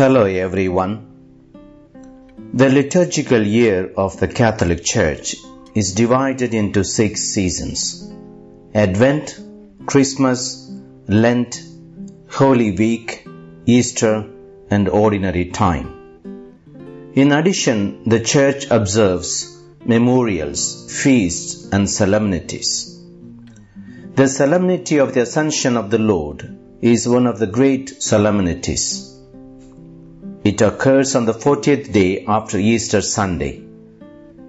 Hello everyone. The liturgical year of the Catholic Church is divided into six seasons Advent, Christmas, Lent, Holy Week, Easter, and Ordinary Time. In addition, the Church observes memorials, feasts, and solemnities. The solemnity of the Ascension of the Lord is one of the great solemnities. It occurs on the 40th day after Easter Sunday,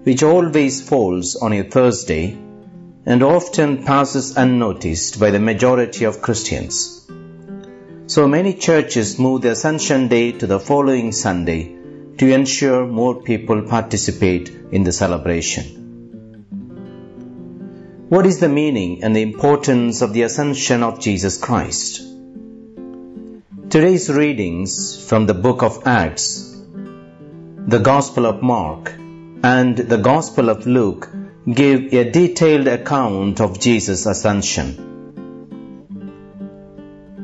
which always falls on a Thursday and often passes unnoticed by the majority of Christians. So many churches move the Ascension Day to the following Sunday to ensure more people participate in the celebration. What is the meaning and the importance of the Ascension of Jesus Christ? Today's readings from the book of Acts, the Gospel of Mark, and the Gospel of Luke give a detailed account of Jesus' ascension.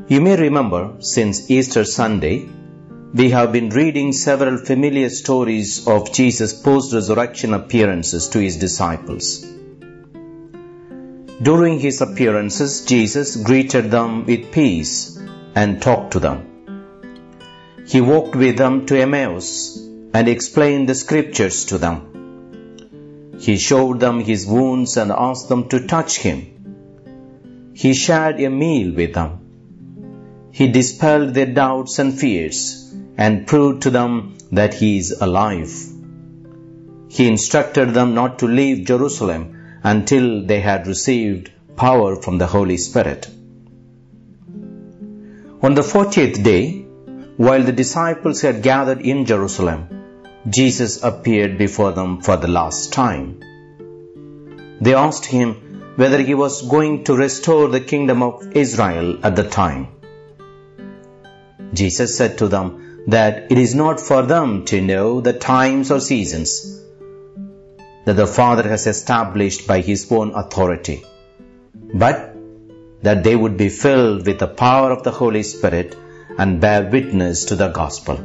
You may remember, since Easter Sunday, we have been reading several familiar stories of Jesus' post resurrection appearances to his disciples. During his appearances, Jesus greeted them with peace and talked to them. He walked with them to Emmaus and explained the scriptures to them. He showed them his wounds and asked them to touch him. He shared a meal with them. He dispelled their doubts and fears and proved to them that he is alive. He instructed them not to leave Jerusalem until they had received power from the Holy Spirit. On the fortieth day, while the disciples had gathered in Jerusalem, Jesus appeared before them for the last time. They asked him whether he was going to restore the kingdom of Israel at the time. Jesus said to them that it is not for them to know the times or seasons that the Father has established by His own authority, but that they would be filled with the power of the Holy Spirit and bear witness to the gospel.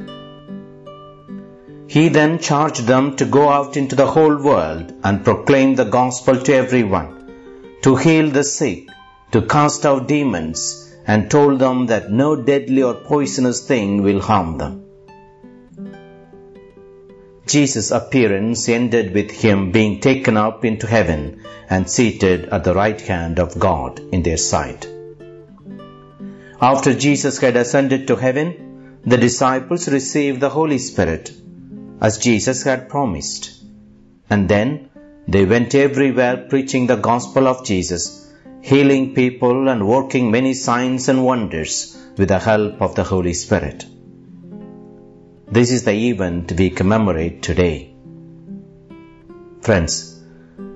He then charged them to go out into the whole world and proclaim the gospel to everyone, to heal the sick, to cast out demons, and told them that no deadly or poisonous thing will harm them. Jesus' appearance ended with him being taken up into heaven and seated at the right hand of God in their sight. After Jesus had ascended to heaven, the disciples received the Holy Spirit, as Jesus had promised. And then they went everywhere preaching the gospel of Jesus, healing people and working many signs and wonders with the help of the Holy Spirit. This is the event we commemorate today. Friends,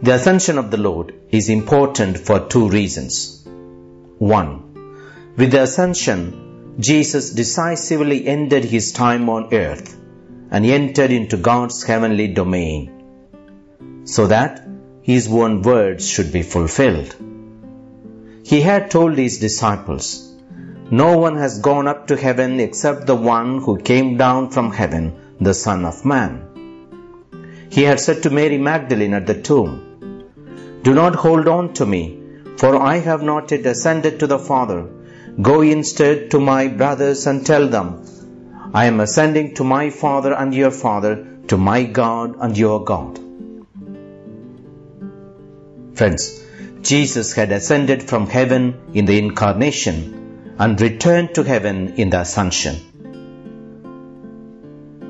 the ascension of the Lord is important for two reasons. One, with the ascension, Jesus decisively ended his time on earth and entered into God's heavenly domain, so that his own words should be fulfilled. He had told his disciples, no one has gone up to heaven except the one who came down from heaven, the Son of Man. He had said to Mary Magdalene at the tomb, Do not hold on to me, for I have not yet ascended to the Father. Go instead to my brothers and tell them, I am ascending to my Father and your Father, to my God and your God. Friends, Jesus had ascended from heaven in the incarnation and returned to heaven in the Ascension.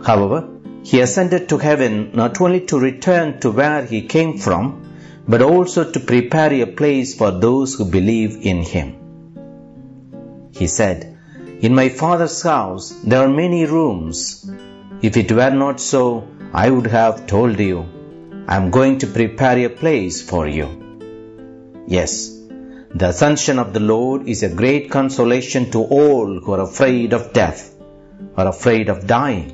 However, he ascended to heaven not only to return to where he came from, but also to prepare a place for those who believe in him. He said, In my Father's house there are many rooms. If it were not so, I would have told you, I am going to prepare a place for you. Yes, the ascension of the Lord is a great consolation to all who are afraid of death or afraid of dying.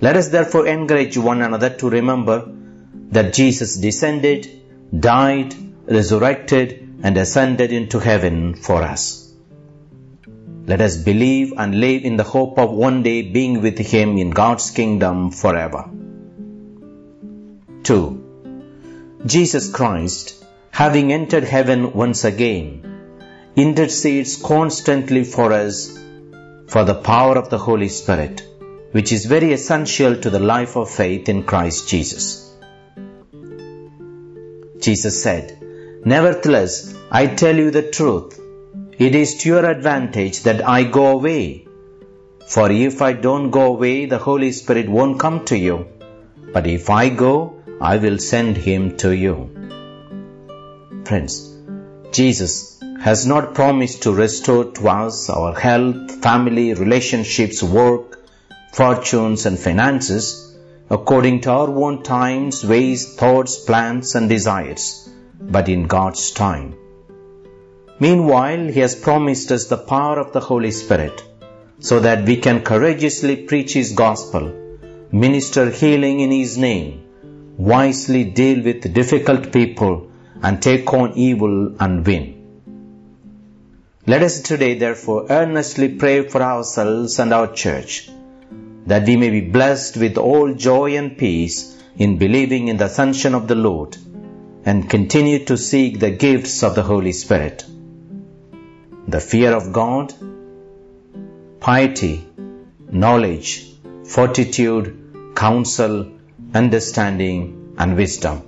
Let us therefore encourage one another to remember that Jesus descended, died, resurrected, and ascended into heaven for us. let us believe and live in the hope of one day being with Him in God's kingdom forever. 2. Jesus Christ, having entered heaven once again, intercedes constantly for us for the power of the Holy Spirit, which is very essential to the life of faith in Christ Jesus. Jesus said, Nevertheless, I tell you the truth. It is to your advantage that I go away. For if I don't go away, the Holy Spirit won't come to you. But if I go, I will send him to you. Friends, Jesus has not promised to restore to us our health, family, relationships, work, fortunes, and finances according to our own times, ways, thoughts, plans, and desires, but in God's time. Meanwhile, He has promised us the power of the Holy Spirit so that we can courageously preach His gospel, minister healing in His name, wisely deal with difficult people, and take on evil and win. Let us today therefore earnestly pray for ourselves and our church that we may be blessed with all joy and peace in believing in the Ascension of the Lord and continue to seek the gifts of the Holy Spirit. The fear of God, piety, knowledge, fortitude, counsel, understanding, and wisdom.